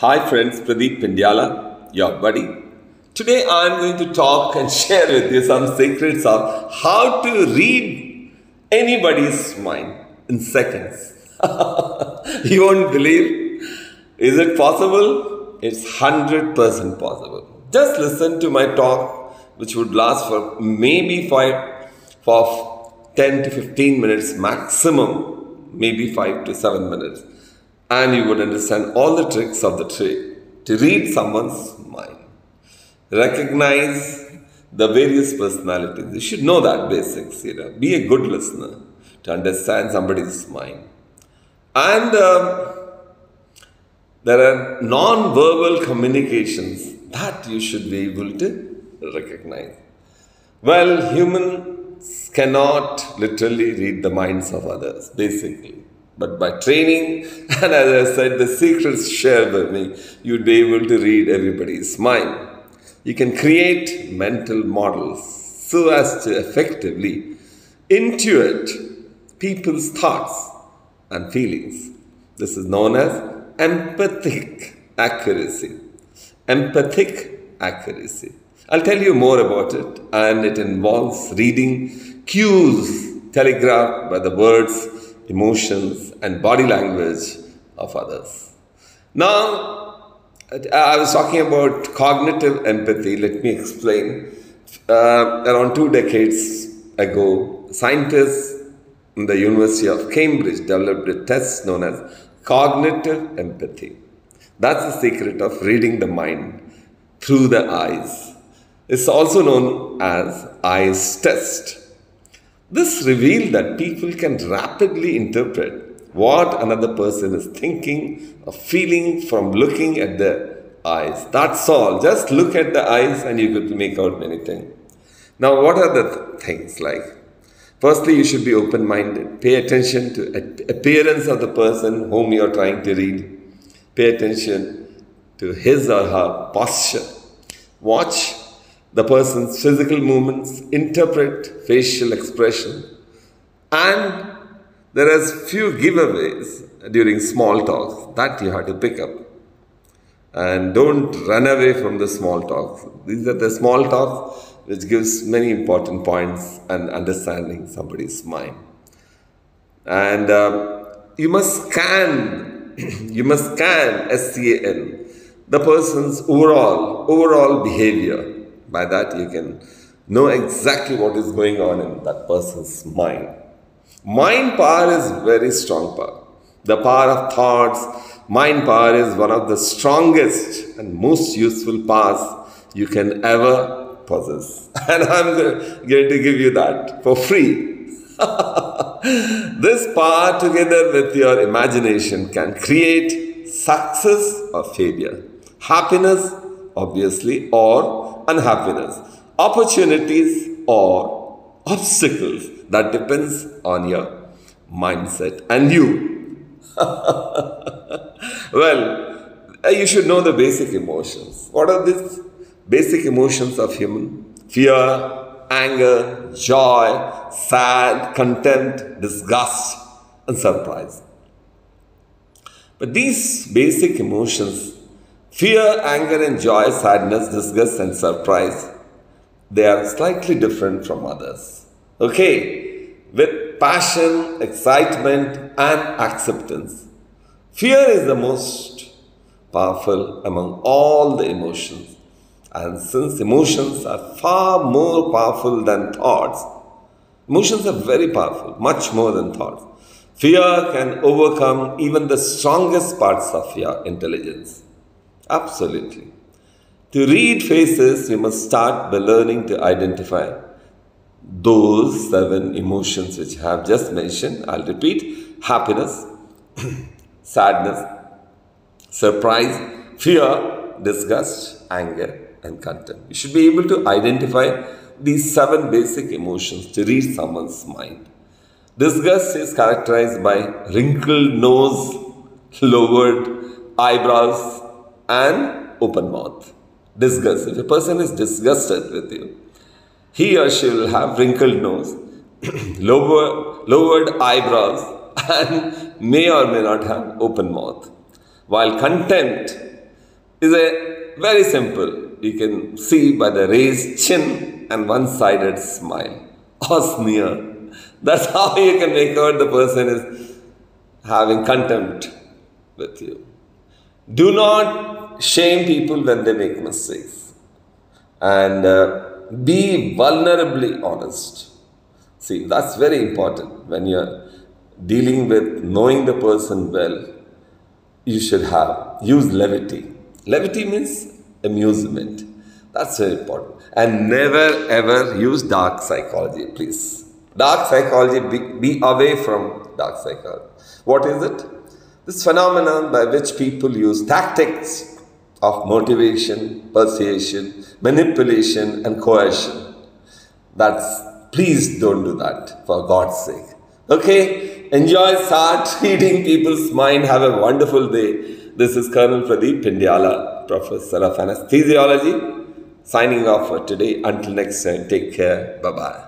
Hi friends, Pradeep Pendyala, your buddy. Today I am going to talk and share with you some secrets of how to read anybody's mind in seconds. you won't believe. Is it possible? It's 100% possible. Just listen to my talk, which would last for maybe five, for 10 to 15 minutes maximum, maybe 5 to 7 minutes and you would understand all the tricks of the trade to read someone's mind. Recognize the various personalities. You should know that basics, you know. Be a good listener to understand somebody's mind. And um, there are non-verbal communications that you should be able to recognize. Well, humans cannot literally read the minds of others, basically. But by training, and as I said, the secrets shared by me, you'd be able to read everybody's mind. You can create mental models so as to effectively intuit people's thoughts and feelings. This is known as empathic accuracy. Empathic accuracy. I'll tell you more about it, and it involves reading cues telegraphed by the words emotions, and body language of others. Now, I was talking about cognitive empathy. Let me explain. Uh, around two decades ago, scientists in the University of Cambridge developed a test known as cognitive empathy. That's the secret of reading the mind through the eyes. It's also known as eyes test. This revealed that people can rapidly interpret what another person is thinking or feeling from looking at the eyes. That's all. Just look at the eyes and you could make out many things. Now, what are the th- things like? Firstly, you should be open minded. Pay attention to appearance of the person whom you are trying to read. Pay attention to his or her posture. Watch the person's physical movements, interpret facial expression, and there is few giveaways during small talks that you have to pick up. And don't run away from the small talks. These are the small talks which gives many important points and understanding somebody's mind. And um, you must scan, you must scan S-C-A-N, the person's overall, overall behavior by that, you can know exactly what is going on in that person's mind. Mind power is very strong power. The power of thoughts, mind power is one of the strongest and most useful powers you can ever possess. And I'm going to give you that for free. this power, together with your imagination, can create success or failure, happiness, obviously, or unhappiness, opportunities or obstacles. That depends on your mindset and you. well, uh, you should know the basic emotions. What are these basic emotions of human? Fear, anger, joy, sad, contempt, disgust, and surprise. But these basic emotions Fear, anger, and joy, sadness, disgust, and surprise, they are slightly different from others. Okay? With passion, excitement, and acceptance. Fear is the most powerful among all the emotions. And since emotions are far more powerful than thoughts, emotions are very powerful, much more than thoughts. Fear can overcome even the strongest parts of your intelligence. Absolutely. To read faces, you must start by learning to identify those seven emotions which I have just mentioned. I'll repeat happiness, sadness, surprise, fear, disgust, anger, and contempt. You should be able to identify these seven basic emotions to read someone's mind. Disgust is characterized by wrinkled nose, lowered eyebrows, and open mouth. Disgust. If a person is disgusted with you, he or she will have wrinkled nose, lower, lowered eyebrows, and may or may not have open mouth. While contempt is a very simple. You can see by the raised chin and one-sided smile or sneer. That's how you can make out the person is having contempt with you. Do not shame people when they make mistakes. And uh, be vulnerably honest. See, that's very important when you're dealing with knowing the person well. You should have use levity. Levity means amusement. That's very important. And never ever use dark psychology, please. Dark psychology, be, be away from dark psychology. What is it? This phenomenon by which people use tactics of motivation, persuasion, manipulation, and coercion. That's please don't do that for God's sake. Okay, enjoy, start reading people's mind. Have a wonderful day. This is Colonel Pradeep Pendyala, Professor of Anesthesiology, signing off for today. Until next time, take care. Bye bye.